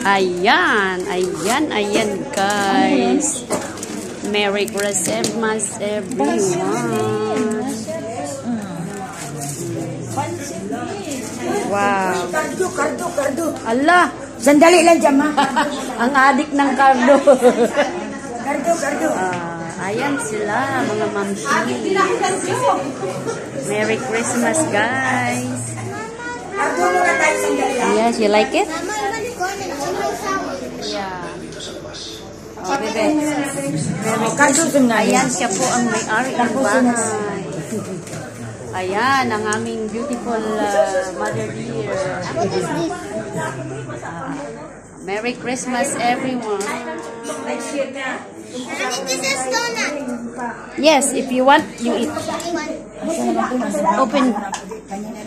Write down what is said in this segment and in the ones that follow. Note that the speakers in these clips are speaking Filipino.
Ayan, ayan, ayan guys. Merry Christmas everyone. Wow. Kardo, kardo, kardo. Allah, Sandali lang dyan, ma. ang adik ng kardo. Kardo, kardo. Ah, ayan sila, mga mamsi. Merry Christmas guys. Kardo muna tayo sandali lang. Yes, you like it? Yeah. Oh, bebe. Merry Kardo sandali. Ayan siya po ang may-ari ng bahay. Ayan, ang aming beautiful uh, mother dear. This? Merry Christmas, everyone. Yes, if you want, you eat. Open. Ayan.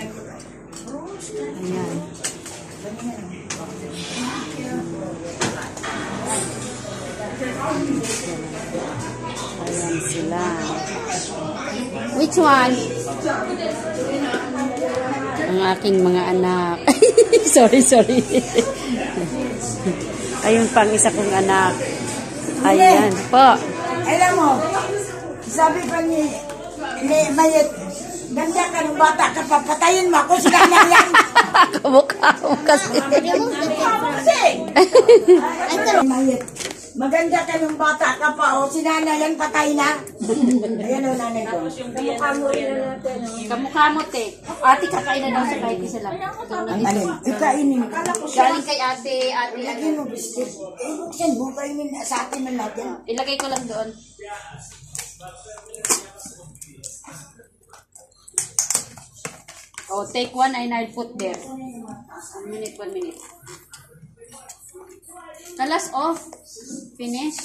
Ayan sila. Which one? Ang aking mga anak. sorry, sorry. Ayun pang isa kong anak. Ayan po. Alam mo, sabi pa ni, ni Mayet, ganda ka ng bata ka, papatayin mo ako, sila na yan. Kamukha mo kasi. The Ako kasi. Mayet, maganda ka ng bata ka pa, o si nanay yan, patay na. Ayan o, nanay ko. Kamukha mo rin na natin. Kamukha mo, te. Ate, kakain na daw sa kahit isa lang. Alin, ikainin mo. Kala ko siya. Galing kay ate, ate, Lagyan mo biscuit. Eh, buksan mo, kainin na sa atin na natin. Ilagay ko lang doon. Oh, take one and I'll put there. One minute, one minute. Talas off. Finish.